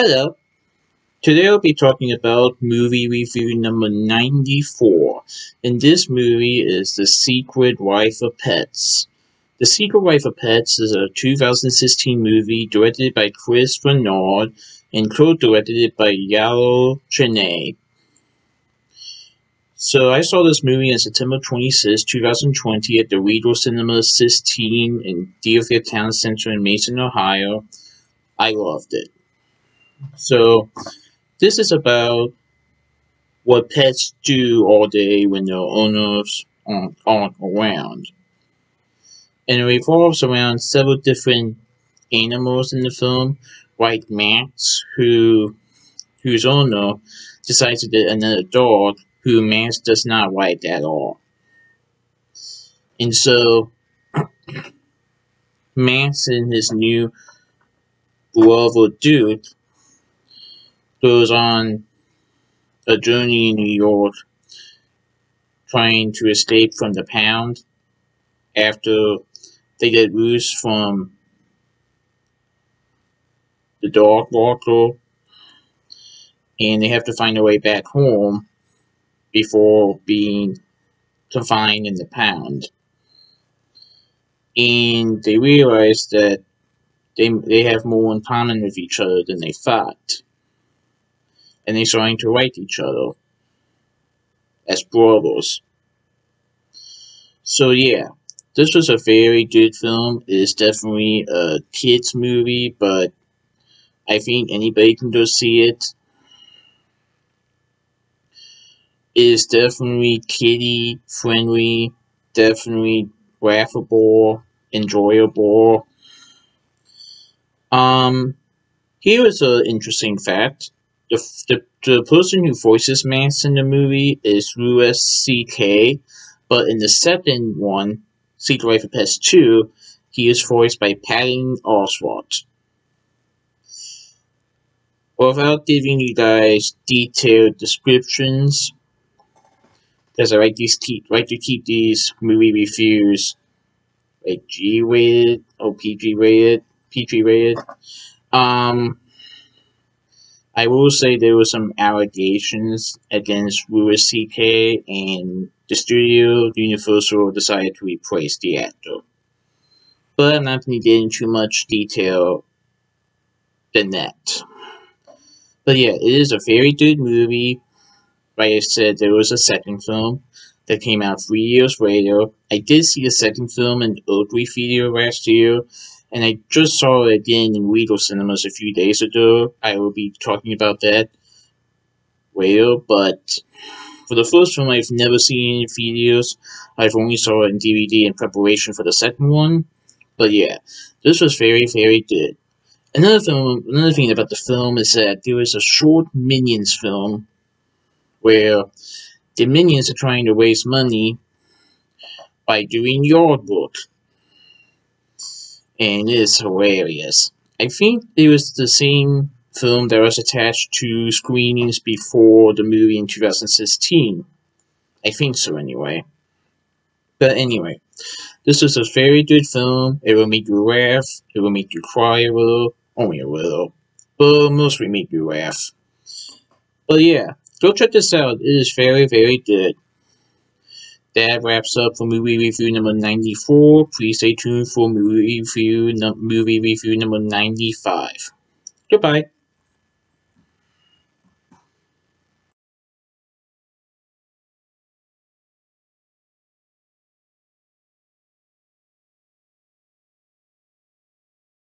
Hello. Today I'll be talking about movie review number 94. And this movie is The Secret Life of Pets. The Secret Life of Pets is a 2016 movie directed by Chris Bernard and co-directed by Yarrow Cheney. So I saw this movie on September 26, 2020 at the Regal Cinemas 16 in Deerfield Towne Center in Mason, Ohio. I loved it. So this is about what pets do all day when their owners aren't, aren't around. And it revolves around several different animals in the film, like Max, who whose owner decides to get another dog who Max does not like at all. And so Max and his new brother Duke goes on a journey in New York trying to escape from the pound after they get loose from the dog walker and they have to find a way back home before being confined in the pound. And they realize that they, they have more in common with each other than they thought and they're trying to write each other as brothers. So yeah, this was a very good film. It is definitely a kids movie, but I think anybody can go see it. It is definitely kiddie friendly, definitely laughable, enjoyable. Um, here is an interesting fact the, the, the person who voices Max in the movie is Louis C.K., but in the second one, Secret Life of Pets 2, he is voiced by Patton Oswalt. Without giving you guys detailed descriptions, because I like these like to keep these movie reviews like G rated or PG rated, PG rated. Um, I will say there were some allegations against Louis C.K. and the studio, Universal, decided to replace the actor. But I'm not going to get into much detail than that. But yeah, it is a very good movie. Like I said, there was a second film that came out three years later. I did see the second film in Oakley Theater last year, and I just saw it again in Regal Cinemas a few days ago. I will be talking about that later, but for the first film, I've never seen in videos. I've only saw it in DVD in preparation for the second one. But yeah, this was very, very good. Another film, another thing about the film is that there was a short Minions film where the Minions are trying to raise money by doing yard work and it is hilarious. I think it was the same film that was attached to screenings before the movie in 2016. I think so, anyway. But anyway, this is a very good film. It will make you laugh. It will make you cry a little. Only a little. But mostly make you laugh. But yeah, go check this out. It is very, very good that wraps up for movie review number 94. Please stay tuned for movie review, movie review number 95. Goodbye.